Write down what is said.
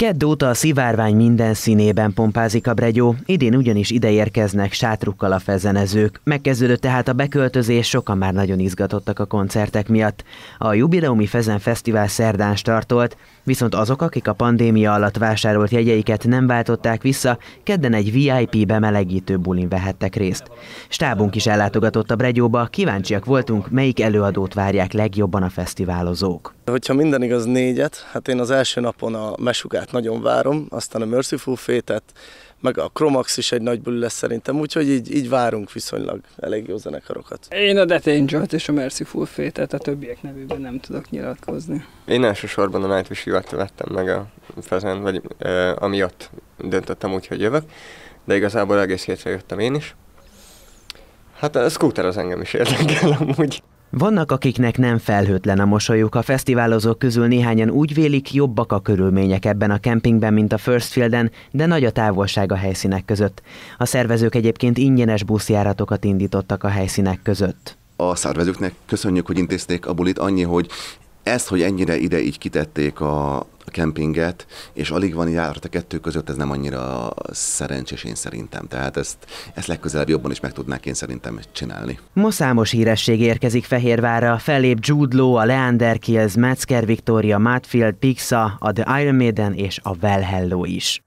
Kedd óta a szivárvány minden színében pompázik a bregyó, idén ugyanis ide érkeznek sátrukkal a fezenezők. Megkezdődött tehát a beköltözés, sokan már nagyon izgatottak a koncertek miatt. A Jubileumi Fezen Fesztivál szerdán startolt, viszont azok, akik a pandémia alatt vásárolt jegyeiket nem váltották vissza, kedden egy VIP bemelegítő bulin vehettek részt. Stábunk is ellátogatott a bregyóba, kíváncsiak voltunk, melyik előadót várják legjobban a fesztiválozók. Hogyha minden igaz négyet, hát én az első napon a Mesugát nagyon várom, aztán a Merciful Fate-et, meg a Chromax is egy nagy buli lesz szerintem, úgyhogy így, így várunk viszonylag elég jó zenekarokat. Én a Death angel és a Merciful Fate-et, a többiek nevében nem tudok nyilatkozni. Én elsősorban a Nightwish t vettem meg a fezen, vagy e, amiatt döntöttem úgy, hogy jövök, de igazából egész hétre jöttem én is. Hát a scooter az engem is érdekel amúgy. Vannak, akiknek nem felhőtlen a mosolyuk, a fesztiválozók közül néhányan úgy vélik, jobbak a körülmények ebben a kempingben, mint a First Fielden, de nagy a távolság a helyszínek között. A szervezők egyébként ingyenes buszjáratokat indítottak a helyszínek között. A szervezőknek köszönjük, hogy intézték a bulit annyi, hogy ezt, hogy ennyire ide így kitették a, kempinget, és alig van járat a kettő között, ez nem annyira szerencsés én szerintem. Tehát ezt, ezt legközelebb jobban is meg tudnák én szerintem csinálni. Ma számos híresség érkezik Fehérvárra, fellép Jude Law, a Leander Kills, Metzger Victoria, Matfield, Pixa, a The Iron Maiden és a Well Hello is.